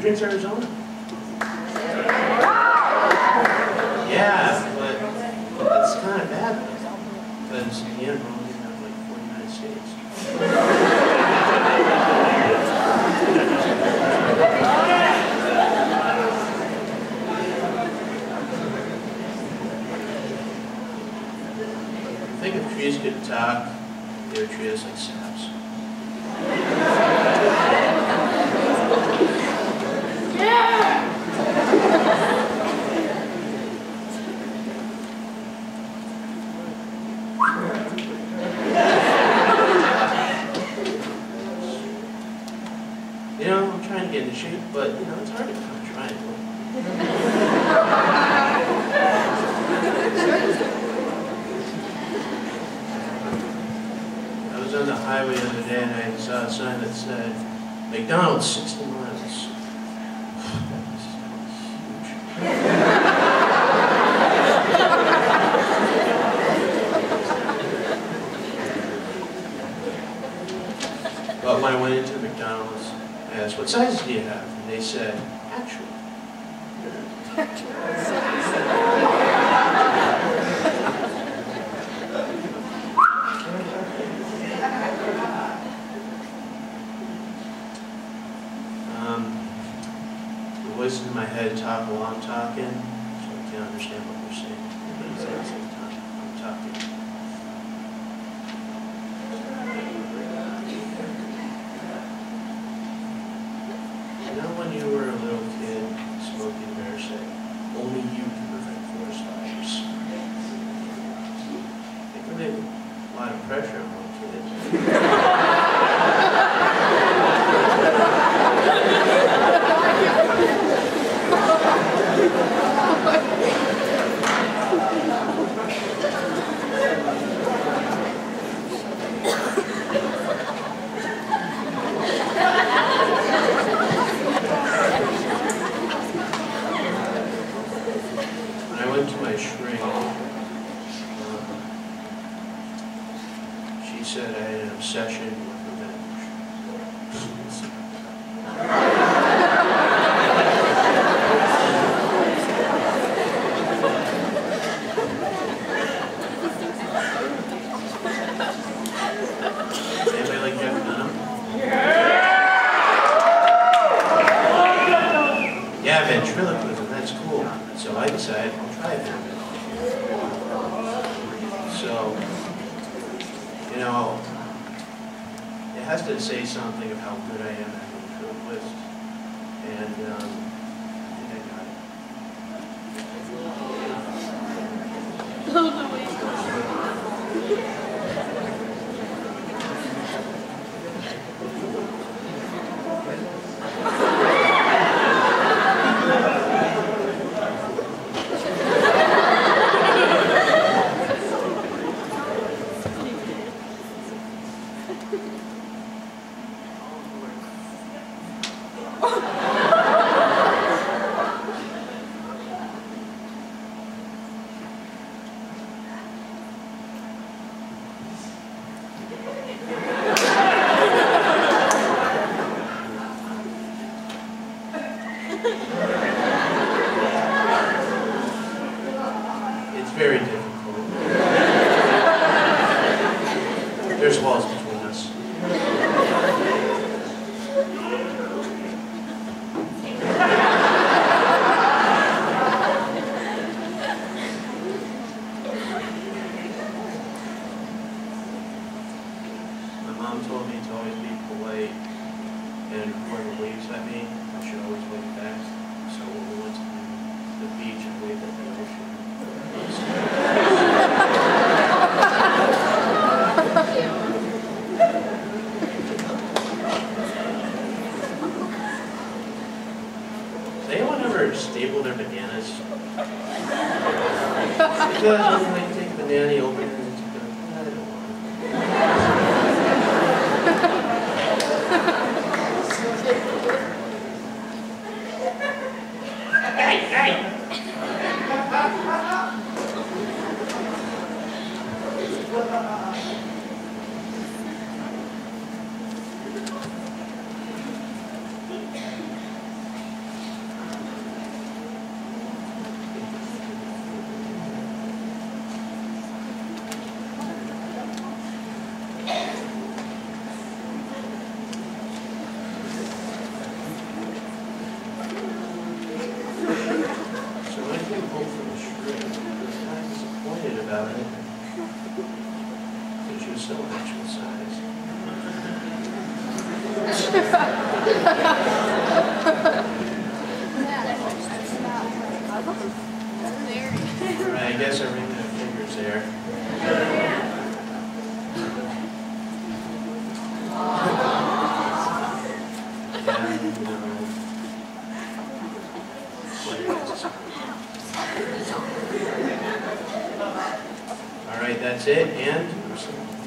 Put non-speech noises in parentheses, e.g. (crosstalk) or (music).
Drinks Arizona? Yeah, but that's kind of bad because the end, only have like 49 states. I think if trees could talk, they would treat us like saps. You know, I'm trying to get into shape, but you know, it's hard to become a triangle. I was on the highway the other day and I saw a sign that said, McDonald's 60 miles. That was huge. But when I went into McDonald's, I asked, what sizes do you have? And they said, actual. Um, the voices in my head talk while I'm talking, so I can't understand what they're saying. But at the same time, I'm talking. You know when you were a little kid, Smokey the Bear said, only you can prevent forest fires. It can make a lot of pressure on little kids. When I went to my shrink, um, she said I had an obsession with revenge. Anybody like Jeff Dunham? Yeah, ventriloquism, that's cool. So I decided I'll try it. So, you know, it has to say something of how good I am at ventriloquist. And, um, I think I got it. It's very difficult. There's walls between us. My mom told me to always be polite, and whoever waves at me, I should always wave back. So we went to the beach and waved at the ocean, Does anyone ever staple their bananas? (laughs) Because when they take a banana, you open right. very hopeful she was kind of disappointed about it. That she was so actual sized. (laughs) I guess I ran the of fingers there. All right, that's it, and?